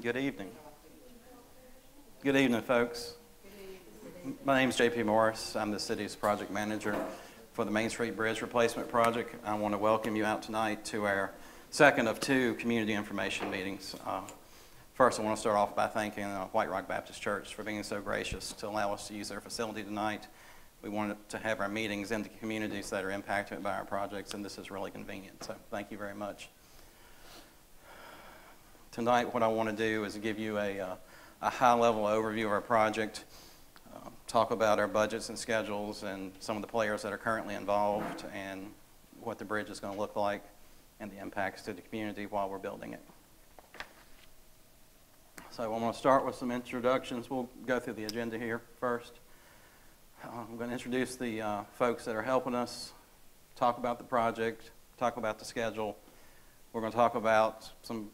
Good evening. Good evening, folks. My name is JP Morris. I'm the city's project manager for the Main Street Bridge Replacement Project. I want to welcome you out tonight to our second of two community information meetings. Uh, first, I want to start off by thanking uh, White Rock Baptist Church for being so gracious to allow us to use their facility tonight. We wanted to have our meetings in the communities that are impacted by our projects, and this is really convenient. So, thank you very much. Tonight, what I want to do is give you a, uh, a high level overview of our project, uh, talk about our budgets and schedules, and some of the players that are currently involved, and what the bridge is going to look like, and the impacts to the community while we're building it. So, I'm going to start with some introductions. We'll go through the agenda here first. Uh, I'm going to introduce the uh, folks that are helping us, talk about the project, talk about the schedule. We're going to talk about some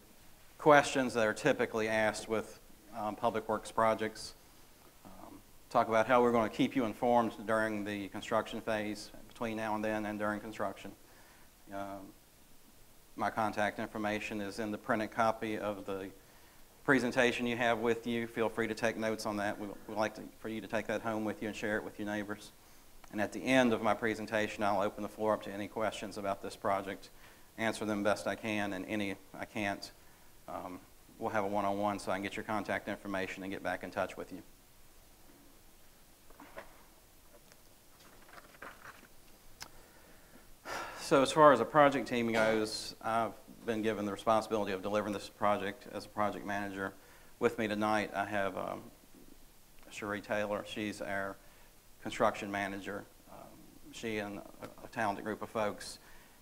questions that are typically asked with um, public works projects. Um, talk about how we're going to keep you informed during the construction phase, between now and then, and during construction. Um, my contact information is in the printed copy of the presentation you have with you. Feel free to take notes on that. We, would like to, for you to take that home with you and share it with your neighbors. And at the end of my presentation, I'll open the floor up to any questions about this project, answer them best I can, and any I can't, um, we'll have a one-on-one so I can get your contact information and get back in touch with you. So as far as the project team goes, I've been given the responsibility of delivering this project as a project manager. With me tonight, I have um, Cherie Taylor. She's our construction manager. Um, she and a, a talented group of folks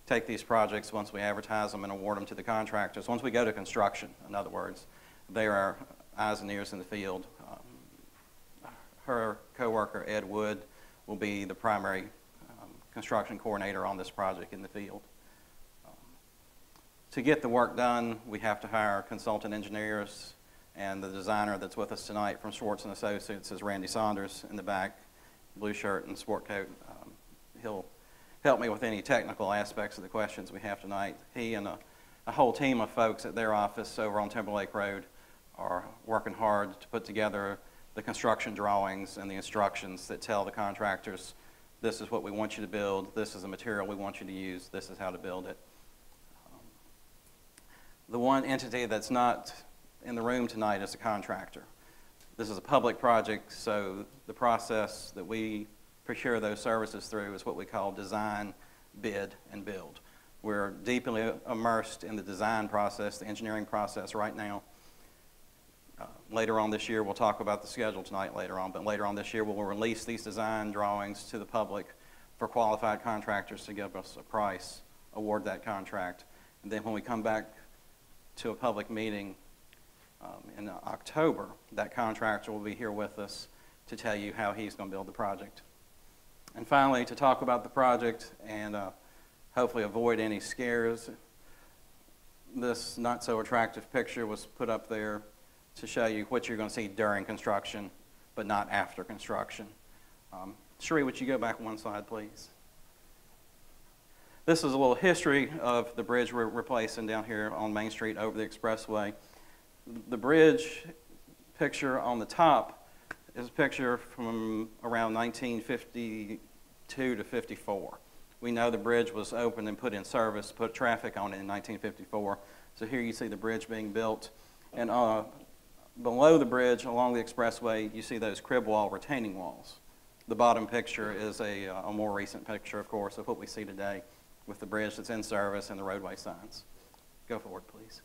take these projects once we advertise them and award them to the contractors. Once we go to construction, in other words, they are eyes and ears in the field. Um, her coworker, Ed Wood, will be the primary um, construction coordinator on this project in the field. Um, to get the work done, we have to hire consultant engineers, and the designer that's with us tonight from Schwartz & Associates is Randy Saunders in the back, blue shirt and sport coat. Um, he'll help me with any technical aspects of the questions we have tonight. He and a, a whole team of folks at their office over on Timberlake Road are working hard to put together the construction drawings and the instructions that tell the contractors this is what we want you to build, this is the material we want you to use, this is how to build it. Um, the one entity that's not in the room tonight is the contractor. This is a public project, so the process that we procure those services through is what we call design, bid, and build. We're deeply immersed in the design process, the engineering process right now. Uh, later on this year, we'll talk about the schedule tonight later on, but later on this year, we'll release these design drawings to the public for qualified contractors to give us a price, award that contract. And then when we come back to a public meeting um, in October, that contractor will be here with us to tell you how he's going to build the project. And finally, to talk about the project and uh, hopefully avoid any scares, this not so attractive picture was put up there to show you what you're going to see during construction, but not after construction. Um, Cherie, would you go back one slide, please? This is a little history of the bridge we're replacing down here on Main Street over the expressway. The bridge picture on the top is a picture from around 1952 to 54. We know the bridge was opened and put in service, put traffic on it in 1954. So here you see the bridge being built. And uh, below the bridge, along the expressway, you see those crib wall retaining walls. The bottom picture is a, uh, a more recent picture, of course, of what we see today with the bridge that's in service and the roadway signs. Go forward, please.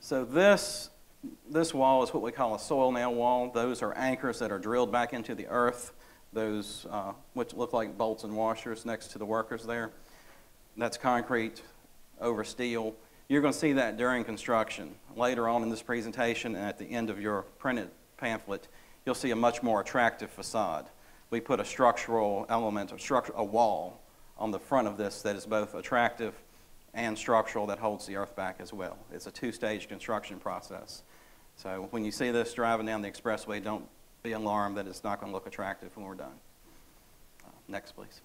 So this this wall is what we call a soil nail wall. Those are anchors that are drilled back into the earth, those uh, which look like bolts and washers next to the workers there. That's concrete over steel. You're going to see that during construction. Later on in this presentation and at the end of your printed pamphlet, you'll see a much more attractive facade. We put a structural element, a, structure, a wall, on the front of this that is both attractive and structural that holds the earth back as well. It's a two-stage construction process. So when you see this driving down the expressway, don't be alarmed that it's not going to look attractive when we're done. Uh, next, please.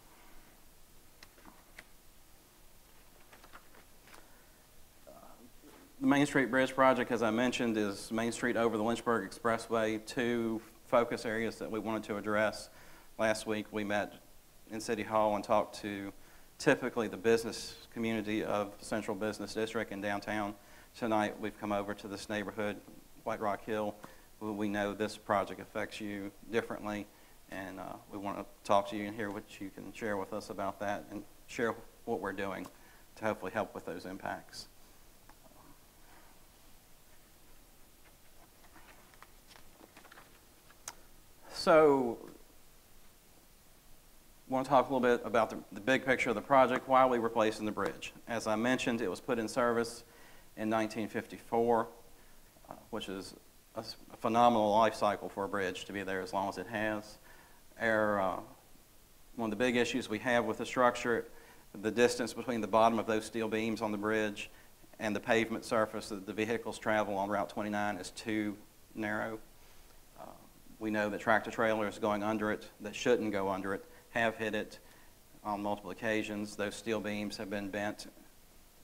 The Main Street Bridge project, as I mentioned, is Main Street over the Lynchburg Expressway, two focus areas that we wanted to address. Last week, we met in City Hall and talked to typically the business community of Central Business District in downtown. Tonight, we've come over to this neighborhood, White Rock Hill. We- know this project affects you differently, and uh, we want to talk to you and hear what you can share with us about that and share what we're doing to hopefully help with those impacts. So, I want to talk a little bit about the, the big picture of the project, why are we replacing the bridge? As I mentioned, it was put in service in 1954, uh, which is a phenomenal life cycle for a bridge to be there as long as it has. Our, uh, one of the big issues we have with the structure, the distance between the bottom of those steel beams on the bridge and the pavement surface that the vehicles travel on Route 29 is too narrow. Uh, We know that tractor trailers going under it that shouldn't go under it have hit it on multiple occasions. Those steel beams have been bent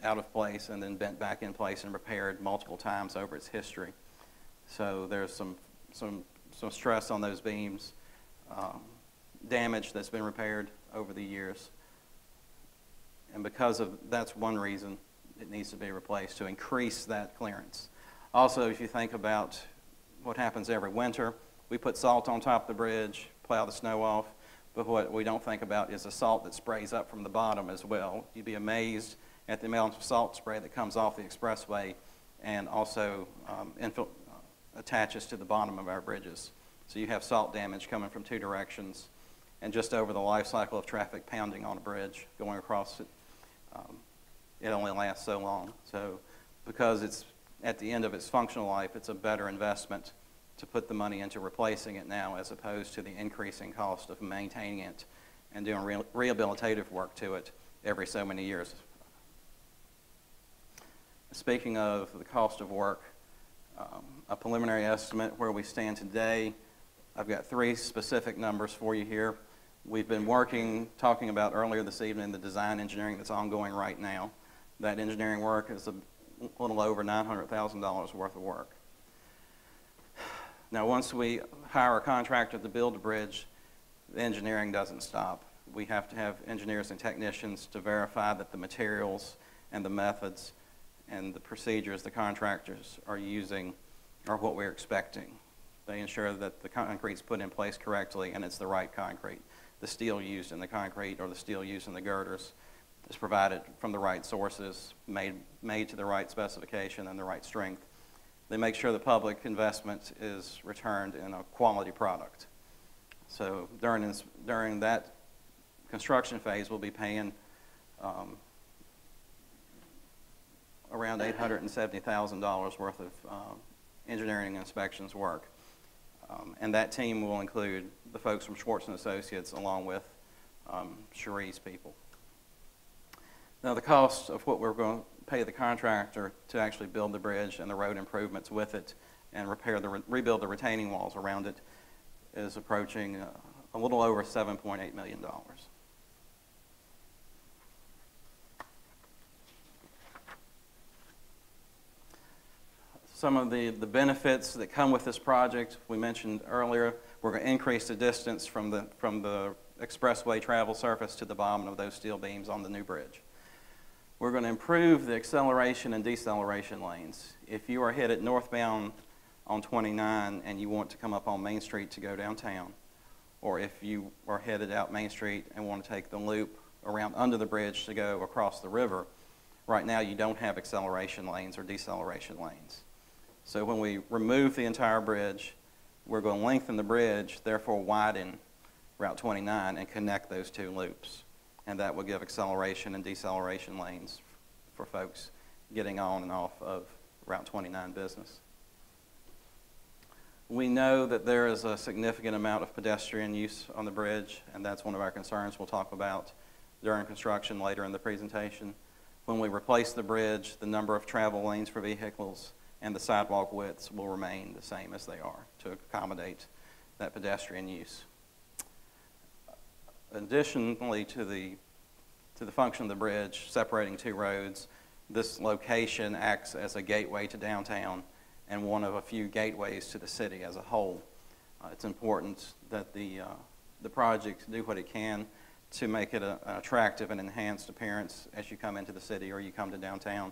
out of place and then bent back in place and repaired multiple times over its history. So there's some, some, some stress on those beams, um, damage that's been repaired over the years. And because of, that's one reason it needs to be replaced, to increase that clearance. Also, if you think about what happens every winter, we put salt on top of the bridge, plow the snow off, but what we don't think about is the salt that sprays up from the bottom as well. You'd be amazed at the amount of salt spray that comes off the expressway and also um, uh, attaches to the bottom of our bridges. So you have salt damage coming from two directions, and just over the life cycle of traffic pounding on a bridge, going across it, um, it only lasts so long. So because it's at the end of its functional life, it's a better investment to put the money into replacing it now as opposed to the increasing cost of maintaining it and doing re- rehabilitative work to it every so many years. Speaking of the cost of work, um, a preliminary estimate where we stand today, I've got three specific numbers for you here. We've been working, talking about earlier this evening, the design engineering that's ongoing right now. That engineering work is a little over $900,000 worth of work. Now, once we hire a contractor to build a bridge, the engineering doesn't stop. We have to have engineers and technicians to verify that the materials and the methods and the procedures the contractors are using are what we're expecting. They ensure that the concrete's put in place correctly and it's the right concrete. The steel used in the concrete or the steel used in the girders is provided from the right sources, made, made to the right specification and the right strength. They make sure the public investment is returned in a quality product. So during, during that construction phase, we'll be paying um, around $870,000 worth of um, engineering inspections work. Um, and that team will include the folks from Schwartz and Associates along with um, Cherie's people. Now, the cost of what we're going to pay the contractor to actually build the bridge and the road improvements with it and repair the, rebuild the retaining walls around it is approaching uh, a little over $7.8 million. Some of the, the benefits that come with this project, we mentioned earlier, we're going to increase the distance from the, from the expressway travel surface to the bottom of those steel beams on the new bridge. We're going to improve the acceleration and deceleration lanes. If you are headed northbound on 29 and you want to come up on Main Street to go downtown, or if you are headed out Main Street and want to take the loop around under the bridge to go across the river, right now you don't have acceleration lanes or deceleration lanes. So when we remove the entire bridge, we're going to lengthen the bridge, therefore widen Route 29 and connect those two loops. And that will give acceleration and deceleration lanes for folks getting on and off of Route 29 business. We know that there is a significant amount of pedestrian use on the bridge, and that's one of our concerns we'll talk about during construction later in the presentation. When we replace the bridge, the number of travel lanes for vehicles and the sidewalk widths will remain the same as they are to accommodate that pedestrian use. Additionally to the, to the function of the bridge, separating two roads, This location acts as a gateway to downtown and one of a few gateways to the city as a whole. Uh, It's important that the, uh, the project do what it can to make it a- an attractive and enhanced appearance as you come into the city or you come to downtown.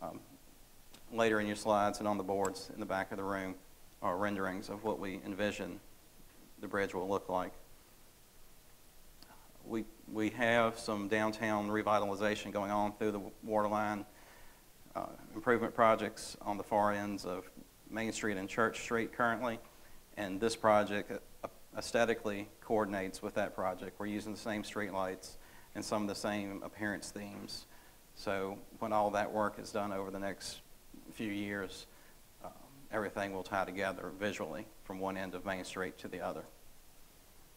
Um, Later in your slides and on the boards in the back of the room are renderings of what we envision the bridge will look like. We, we have some downtown revitalization going on through the waterline uh, improvement projects on the far ends of Main Street and Church Street currently, and this project uh, aesthetically coordinates with that project. We're using the same streetlights and some of the same appearance themes. So when all that work is done over the next few years, um, everything will tie together visually from one end of Main Street to the other.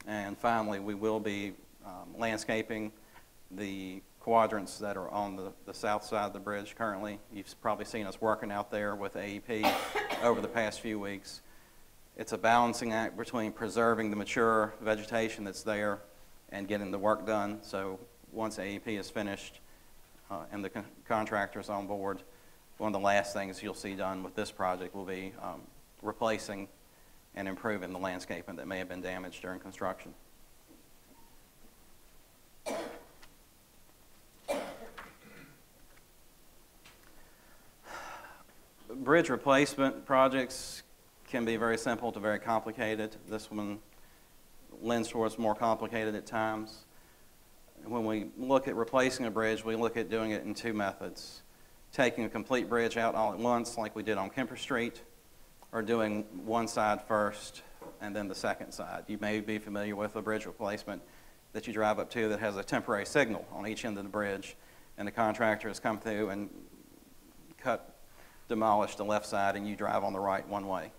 And finally, we will be um, landscaping the quadrants that are on the, the south side of the bridge currently. You've probably seen us working out there with AEP over the past few weeks. It's a balancing act between preserving the mature vegetation that's there and getting the work done. So once AEP is finished uh, and the con- contractor's on board, one of the last things you'll see done with this project will be um, replacing and improving the landscaping that may have been damaged during construction. Bridge replacement projects can be very simple to very complicated. This one lends towards more complicated at times. When we look at replacing a bridge, we look at doing it in two methods. Taking a complete bridge out all at once, like we did on Kemper Street, or doing one side first and then the second side. You may be familiar with a bridge replacement that you drive up to that has a temporary signal on each end of the bridge, and the contractor has come through and cut, demolished the left side, and you drive on the right one way.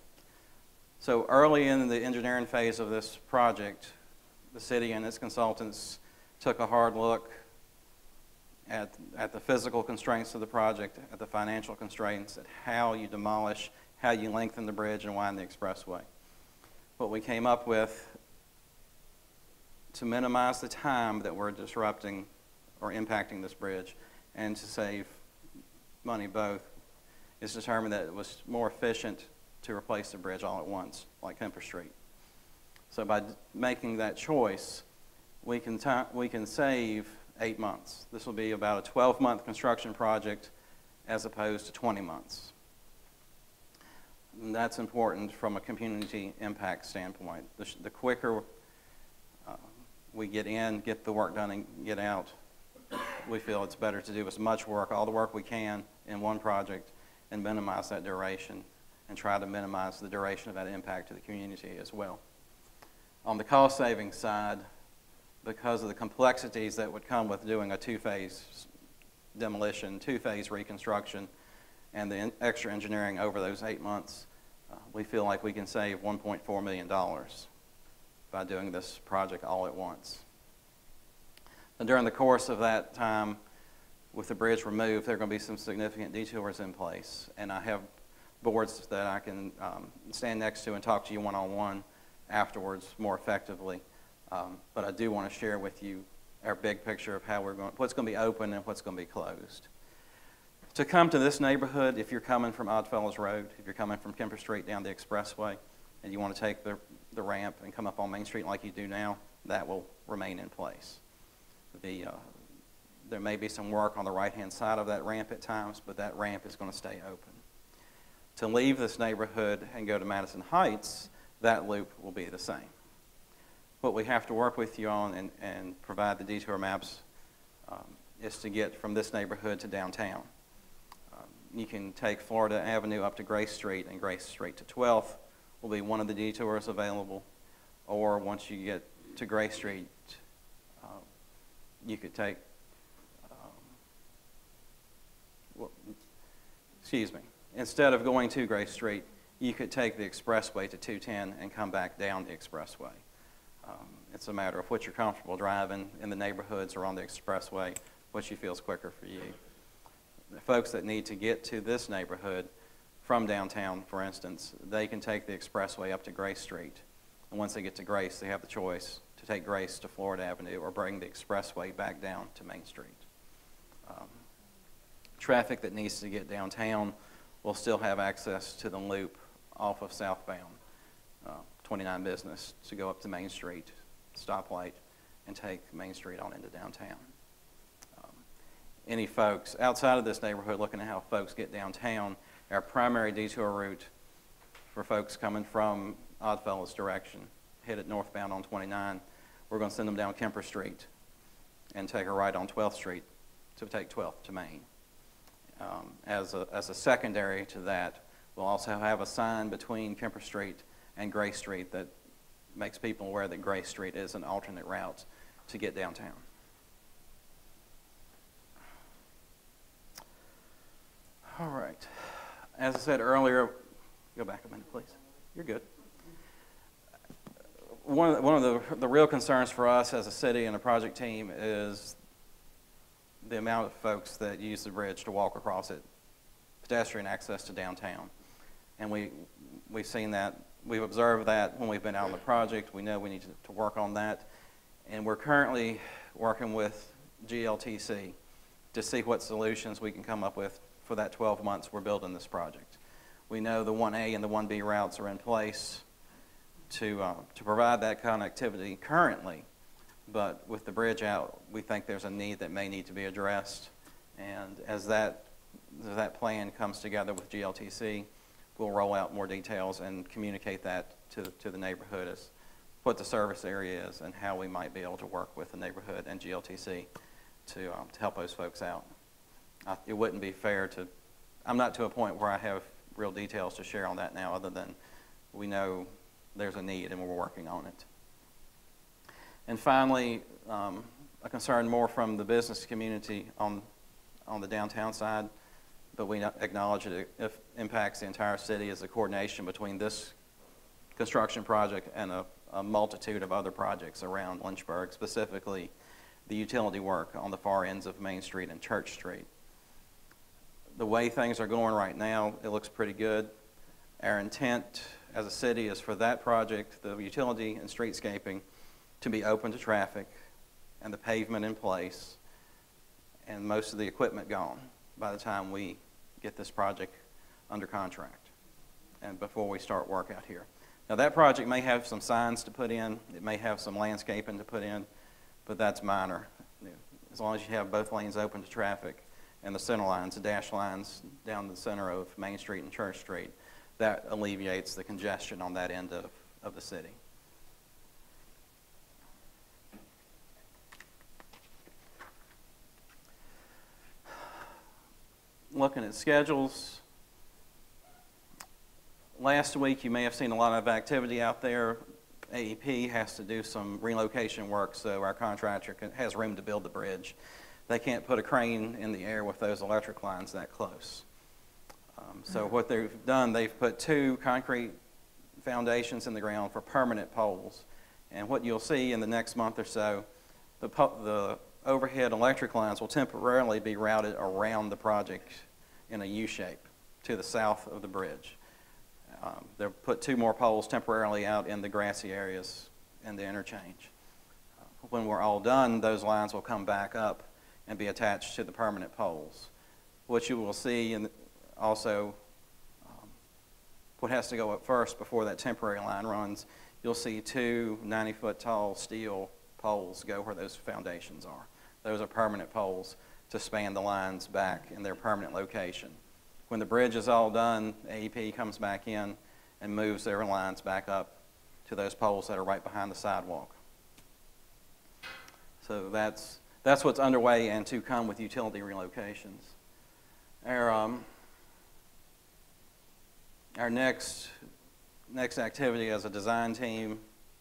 So early in the engineering phase of this project, the city and its consultants took a hard look at, at the physical constraints of the project, at the financial constraints, at how you demolish, how you lengthen the bridge and widen the expressway. What we came up with to minimize the time that we're disrupting or impacting this bridge and to save money both is determined that it was more efficient to replace the bridge all at once, like Kemper Street. So by making that choice, we can, we can save eight months. This will be about a 12-month construction project as opposed to 20 months. And that's important from a community impact standpoint. The, the quicker uh, we get in, get the work done, and get out, we feel it's better to do as much work, all the work we can in one project, and minimize that duration, and try to minimize the duration of that impact to the community as well. On the cost savings side, because of the complexities that would come with doing a two-phase demolition, two-phase reconstruction, and the extra engineering over those eight months, uh, we feel like we can save $1.4 million by doing this project all at once. And during the course of that time, with the bridge removed, there are going to be some significant detours in place. And I have boards that I can um, stand next to and talk to you one-on-one afterwards more effectively. Um, but I do want to share with you our big picture of how we're going, what's going to be open and what's going to be closed. To come to this neighborhood, if you're coming from Oddfellows Road, if you're coming from Kemper Street down the expressway, and you want to take the, the ramp and come up on Main Street like you do now, that will remain in place. The, uh, there may be some work on the right-hand side of that ramp at times, but that ramp is going to stay open. To leave this neighborhood and go to Madison Heights, that loop will be the same. What we have to work with you on and, and provide the detour maps um, is to get from this neighborhood to downtown. Um, you can take Florida Avenue up to Grace Street, and Grace Street to 12th will be one of the detours available. Or once you get to Grace Street, um, you could take, um, well, excuse me, instead of going to Grace Street, you could take the expressway to 210 and come back down the expressway. Um, It's a matter of what you're comfortable driving in the neighborhoods or on the expressway, what you feel is quicker for you. The folks that need to get to this neighborhood from downtown, for instance, they can take the expressway up to Grace Street. And once they get to Grace, they have the choice to take Grace to Florida Avenue or bring the expressway back down to Main Street. Um, traffic that needs to get downtown will still have access to the loop off of southbound uh, 29 Business to go up to Main Street, stoplight, and take Main Street on into downtown. Um, Any folks outside of this neighborhood looking at how folks get downtown, our primary detour route for folks coming from Oddfellows direction, headed northbound on 29, we're going to send them down Kemper Street and take a right on 12th Street to take 12th to Main. Um, As a, as a secondary to that, we'll also have a sign between Kemper Street and Gray Street that makes people aware that Gray Street is an alternate route to get downtown. All right. As I said earlier, go back a minute, please. You're good. One of the, one of the, the real concerns for us as a city and a project team is the amount of folks that use the bridge to walk across it, pedestrian access to downtown. And we, we've seen that, we've observed that when we've been out on the project. We know we need to, to work on that. And we're currently working with GLTC to see what solutions we can come up with for that 12 months we're building this project. We know the 1A and the 1B routes are in place to, uh, to provide that connectivity currently, but with the bridge out, we think there's a need that may need to be addressed. And as that, as that plan comes together with GLTC, we'll roll out more details and communicate that to, to the neighborhood as what the service area is and how we might be able to work with the neighborhood and GLTC to, um, to help those folks out. I, it wouldn't be fair to, I'm not to a point where I have real details to share on that now, other than we know there's a need and we're working on it. And finally, um, a concern more from the business community on, on the downtown side, but we acknowledge it, it impacts the entire city is the coordination between this construction project and a, a multitude of other projects around Lynchburg, specifically the utility work on the far ends of Main Street and Church Street. The way things are going right now, it looks pretty good. Our intent as a city is for that project, the utility and streetscaping, to be open to traffic and the pavement in place and most of the equipment gone by the time we get this project under contract and before we start work out here. Now that project may have some signs to put in, it may have some landscaping to put in, but that's minor. As long as you have both lanes open to traffic and the center lines, the dash lines down the center of Main Street and Church Street, that alleviates the congestion on that end of, of the city. Looking at schedules, last week you may have seen a lot of activity out there. AEP has to do some relocation work, so our contractor can, has room to build the bridge. They can't put a crane in the air with those electric lines that close. Um, so what they've done, they've put two concrete foundations in the ground for permanent poles. And what you'll see in the next month or so, the, the overhead electric lines will temporarily be routed around the project in a U shape to the south of the bridge. Um, they'll put two more poles temporarily out in the grassy areas in the interchange. When we're all done, those lines will come back up and be attached to the permanent poles. What you will see in, also, um, what has to go up first before that temporary line runs, you'll see two 90-foot tall steel poles go where those foundations are. Those are permanent poles to span the lines back in their permanent location. When the bridge is all done, AEP comes back in and moves their lines back up to those poles that are right behind the sidewalk. So that's, that's what's underway and to come with utility relocations. Our, um, our next, next activity as a design team,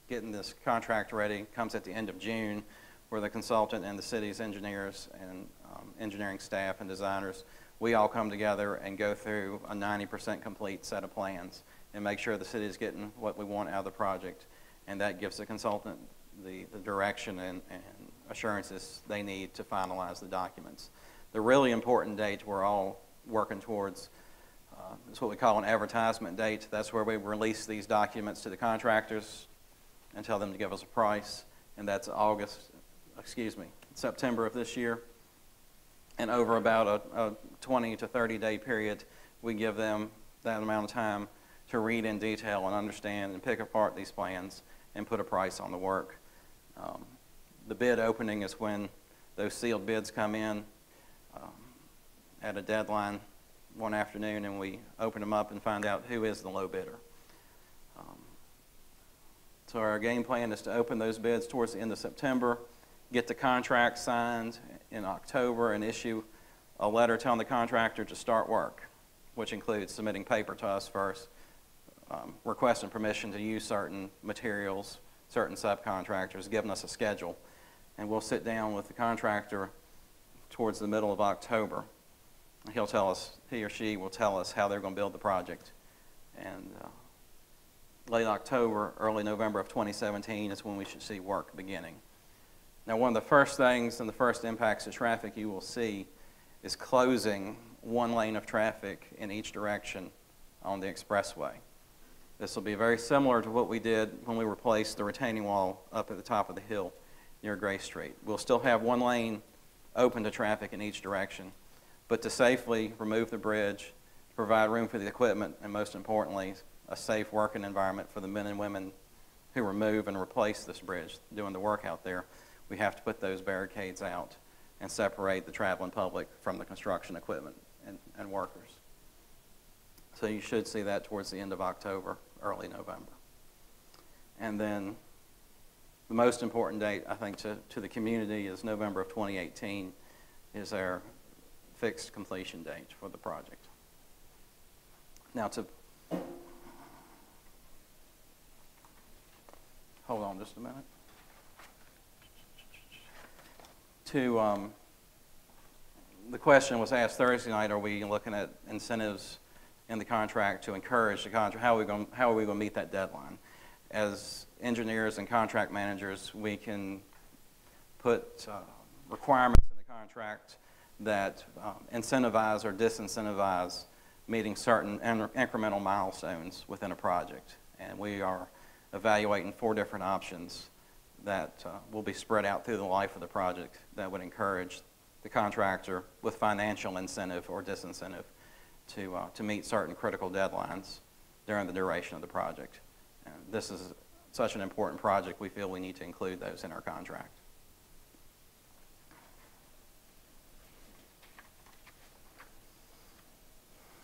getting this contract ready, comes at the end of June, where the consultant and the city's engineers and um, engineering staff and designers, we all come together and go through a 90% complete set of plans and make sure the city is getting what we want out of the project. And that gives the consultant the, the direction and, and assurances they need to finalize the documents. The really important date we're all working towards uh, is what we call an advertisement date. That's where we release these documents to the contractors and tell them to give us a price. And that's August, excuse me, September of this year. And over about a, a 20 to 30 day period, we give them that amount of time to read in detail and understand and pick apart these plans and put a price on the work. Um, the bid opening is when those sealed bids come in um, at a deadline one afternoon, and we open them up and find out who is the low bidder. Um, so our game plan is to open those bids towards the end of September, get the contract signed in October, and issue a letter telling the contractor to start work, which includes submitting paper to us first, um, requesting permission to use certain materials, certain subcontractors, giving us a schedule. And we'll sit down with the contractor towards the middle of October. He'll tell us, he or she will tell us how they're going to build the project. And uh, late October, early November of 2017 is when we should see work beginning. Now, one of the first things and the first impacts of traffic you will see is closing one lane of traffic in each direction on the expressway. This will be very similar to what we did when we replaced the retaining wall up at the top of the hill near Gray Street. We'll still have one lane open to traffic in each direction, but to safely remove the bridge, provide room for the equipment, and most importantly, a safe working environment for the men and women who remove and replace this bridge, doing the work out there, we have to put those barricades out and separate the traveling public from the construction equipment and, and workers. So you should see that towards the end of October, early November. And then the most important date, I think, to, to the community is November of 2018 is our fixed completion date for the project. Now to hold on just a minute. To um, the question was asked Thursday night: Are we looking at incentives in the contract to encourage the contract? How are we going? To meet that deadline? As engineers and contract managers, we can put uh, requirements in the contract that um, incentivize or disincentivize meeting certain incremental milestones within a project. And we are evaluating four different options that uh, will be spread out through the life of the project that would encourage the contractor with financial incentive or disincentive to, uh, to meet certain critical deadlines during the duration of the project. And this is such an important project, we feel we need to include those in our contract.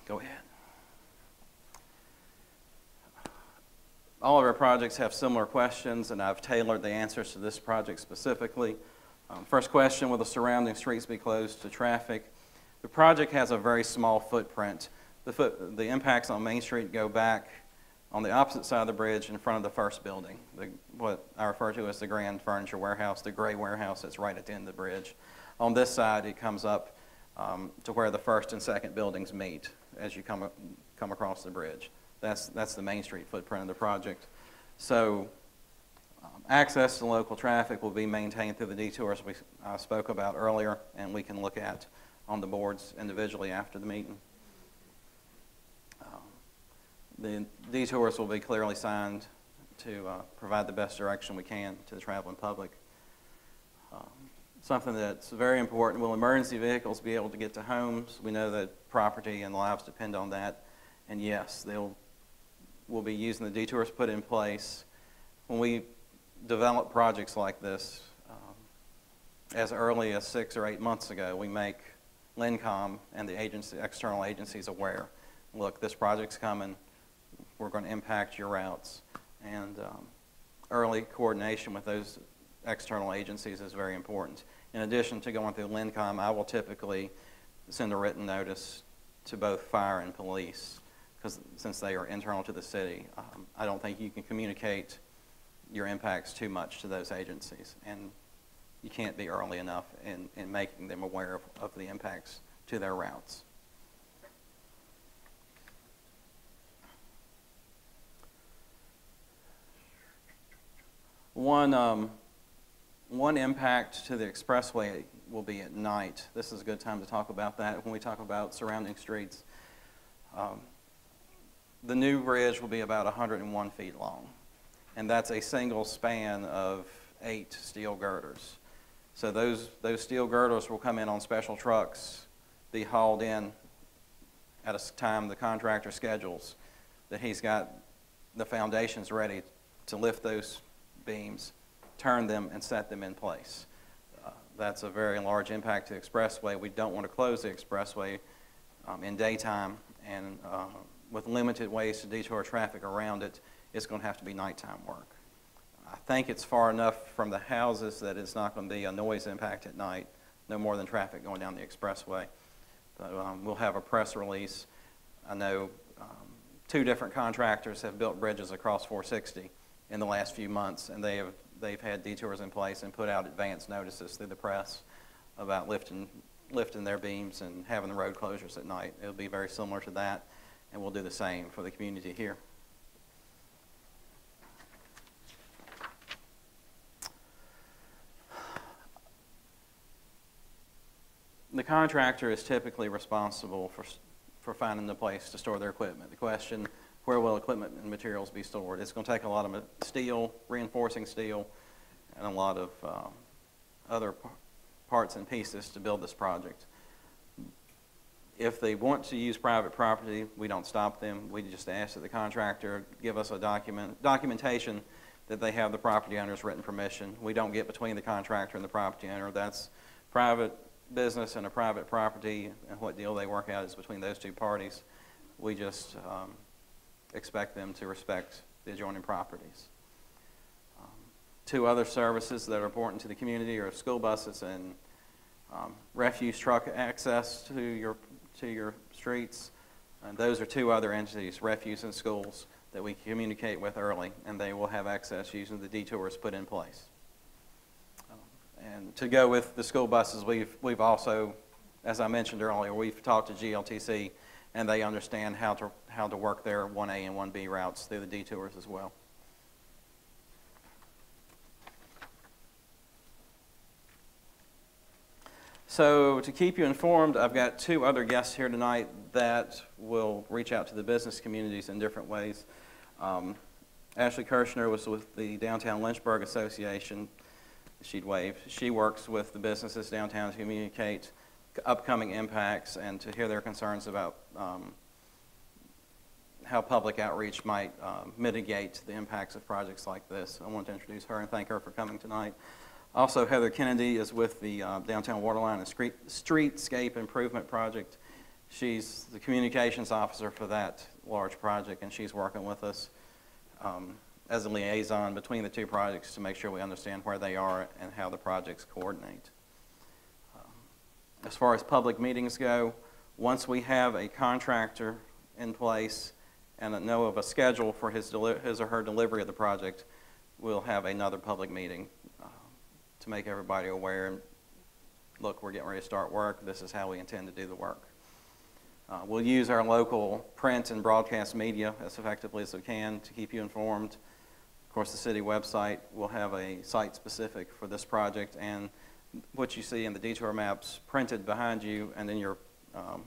Go ahead. All of our projects have similar questions, and I've tailored the answers to this project specifically. Um, first question, will the surrounding streets be closed to traffic? The project has a very small footprint. The, foot, the impacts on Main Street go back on the opposite side of the bridge in front of the first building, the, what I refer to as the Grand Furniture Warehouse, the gray warehouse that's right at the end of the bridge. On this side, it comes up um, to where the first and second buildings meet as you come, come across the bridge. That's, that's the Main Street footprint of the project. So um, access to local traffic will be maintained through the detours we uh, spoke about earlier, and we can look at on the boards individually after the meeting. Um, the detours will be clearly signed to uh, provide the best direction we can to the traveling public. Um, something that's very important, will emergency vehicles be able to get to homes? We know that property and lives depend on that. And yes, they'll we'll be using the detours put in place. When we develop projects like this, um, as early as six or eight months ago, we make LINCOM and the agency, external agencies aware. Look, this project's coming. We're going to impact your routes. And um, early coordination with those external agencies is very important. In addition to going through LINCOM, I will typically send a written notice to both fire and police because since they are internal to the city, um, I don't think you can communicate your impacts too much to those agencies. And you can't be early enough in, in making them aware of, of the impacts to their routes. One, um, one impact to the expressway will be at night. This is a good time to talk about that when we talk about surrounding streets. Um, the new bridge will be about 101 feet long, and that's a single span of eight steel girders. So those, those steel girders will come in on special trucks, be hauled in at a time the contractor schedules, that he's got the foundations ready to lift those beams, turn them, and set them in place. Uh, That's a very large impact to the expressway. We don't want to close the expressway um, in daytime, and uh, with limited ways to detour traffic around it, it's going to have to be nighttime work. I think it's far enough from the houses that it's not going to be a noise impact at night, no more than traffic going down the expressway. But um, we'll have a press release. I know um, two different contractors have built bridges across 460 in the last few months, and they have, they've had detours in place and put out advance notices through the press about lifting, lifting their beams and having the road closures at night. It'll be very similar to that, and we'll do the same for the community here. The contractor is typically responsible for, for finding the place to store their equipment. The question, where will equipment and materials be stored? It's going to take a lot of steel, reinforcing steel, and a lot of um, other parts and pieces to build this project. If they want to use private property, we don't stop them. We just ask that the contractor give us a document, documentation that they have the property owner's written permission. We don't get between the contractor and the property owner. That's private business and a private property, and what deal they work out is between those two parties. We just um, expect them to respect the adjoining properties. Um, Two other services that are important to the community are school buses and um, refuse truck access to your, to your streets. And those are two other entities, refuse and schools, that we communicate with early, and they will have access using the detours put in place. Um, And to go with the school buses, we've, we've also, as I mentioned earlier, we've talked to GLTC, and they understand how to, how to work their 1A and 1B routes through the detours as well. So to keep you informed, I've got two other guests here tonight that will reach out to the business communities in different ways. Um, Ashley Kirshner was with the Downtown Lynchburg Association. She'd wave. She works with the businesses downtown to communicate upcoming impacts and to hear their concerns about um, how public outreach might um, mitigate the impacts of projects like this. I want to introduce her and thank her for coming tonight. Also, Heather Kennedy is with the uh, Downtown Waterline and Street- Streetscape Improvement Project. She's the communications officer for that large project, and she's working with us um, as a liaison between the two projects to make sure we understand where they are and how the projects coordinate. Um, As far as public meetings go, once we have a contractor in place and know of a schedule for his, his or her delivery of the project, we'll have another public meeting to make everybody aware, and look, we're getting ready to start work, this is how we intend to do the work. Uh, We'll use our local print and broadcast media as effectively as we can to keep you informed. Of course, the city website will have a site specific for this project, and what you see in the detour maps printed behind you and in your, um,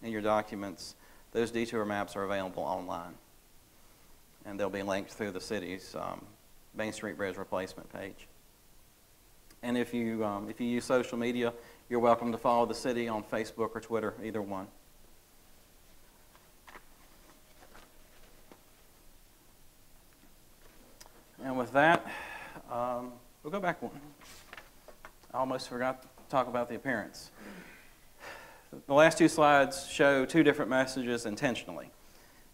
in your documents, those detour maps are available online. And they'll be linked through the city's um, Main Street Bridge replacement page. And if you, um, if you use social media, you're welcome to follow the city on Facebook or Twitter, either one. And with that, um, we'll go back one. I almost forgot to talk about the appearance. The last two slides show two different messages intentionally.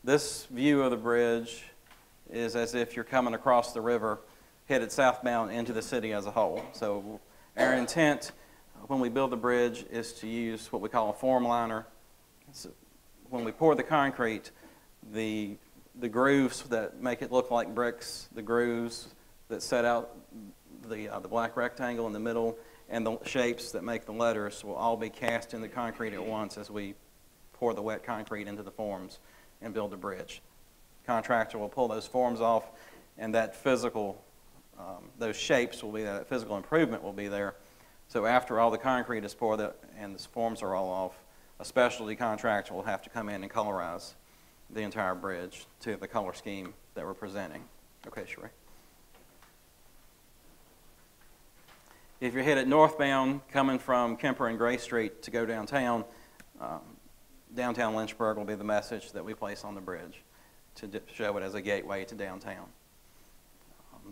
This view of the bridge is as if you're coming across the river headed southbound into the city as a whole. So our intent when we build the bridge is to use what we call a form liner. So when we pour the concrete, the, the grooves that make it look like bricks, the grooves that set out the, uh, the black rectangle in the middle, and the shapes that make the letters will all be cast in the concrete at once as we pour the wet concrete into the forms and build the bridge. Contractor will pull those forms off, and that physical, um, those shapes will be there, that physical improvement will be there. So after all the concrete is poured and the forms are all off, a specialty contractor will have to come in and colorize the entire bridge to the color scheme that we're presenting. Okay, Cherie. If you're headed northbound, coming from Kemper and Gray Street to go downtown, um, downtown Lynchburg will be the message that we place on the bridge to show it as a gateway to downtown.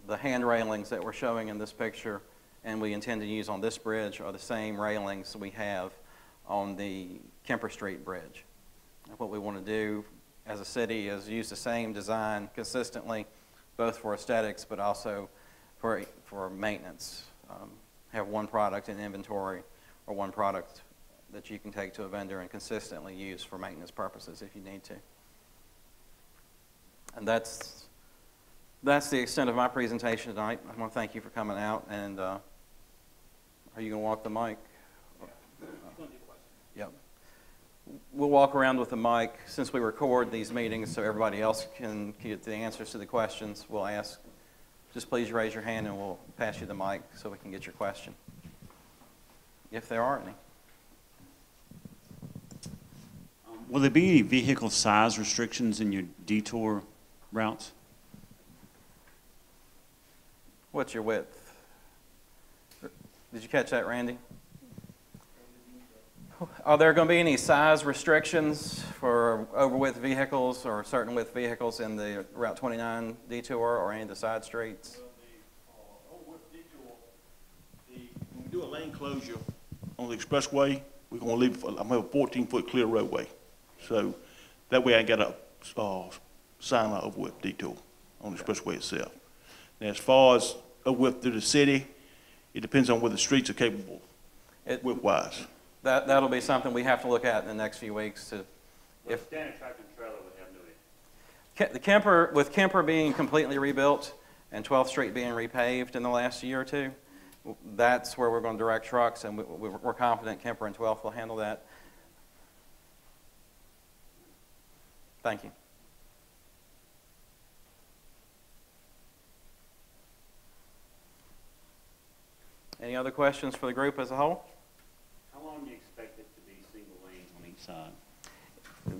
The hand railings that we're showing in this picture and we intend to use on this bridge are the same railings we have on the Kemper Street Bridge. And What we want to do as a city is use the same design consistently, both for aesthetics, but also for, for maintenance. Um, Have one product in inventory or one product that you can take to a vendor and consistently use for maintenance purposes if you need to. And that's, that's the extent of my presentation tonight. I want to thank you for coming out, and uh, are you going to walk the mic? Yep. We'll walk around with the mic, since we record these meetings so everybody else can get the answers to the questions, we'll ask, just please raise your hand and we'll pass you the mic so we can get your question, if there are any. Um, Will there be any vehicle size restrictions in your detour routes? What's your width? Did you catch that, Randy? Are there going to be any size restrictions for over-width vehicles or certain width vehicles in the Route 29 detour or any of the side streets? Well, the, uh, detour, the, when we do a lane closure on the expressway, we're gonna leave, I'm gonna have a fourteen-foot clear roadway. So that way I got a, uh, sign out over with detour on the expressway itself. Now, as far as over with through the city, it depends on where the streets are capable, It- width-wise. That, that'll be something we have to look at in the next few weeks to, if, Standard tractor trailer would have no Ke- The Kemper, with Kemper being completely rebuilt and 12th Street being repaved in the last year or two, that's where we're going to direct trucks, and we- we- we're confident Kemper and 12th will handle that. Thank you. Any other questions for the group as a whole? How long do you expect it to be single lane on each side?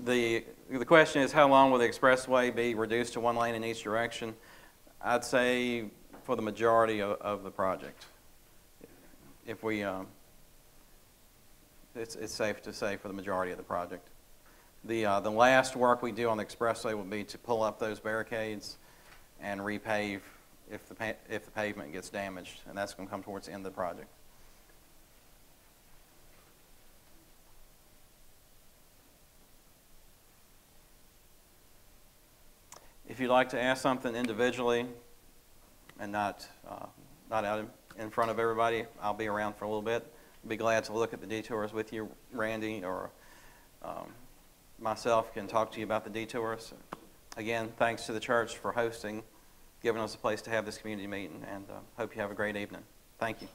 The, the question is, how long will the expressway be reduced to one lane in each direction? I'd say for the majority of, of the project. If we, um, it's, it's safe to say for the majority of the project. The, uh, the last work we do on the expressway will be to pull up those barricades and repave if the, if the pavement gets damaged, and that's gonna come towards the end of the project. If you'd like to ask something individually and not, uh, not out in- front of everybody, I'll be around for a little bit. Be glad to look at the detours with you, Randy, or um, myself can talk to you about the detours. Again, thanks to the church for hosting, giving us a place to have this community meeting, and uh, hope you have a great evening. Thank you.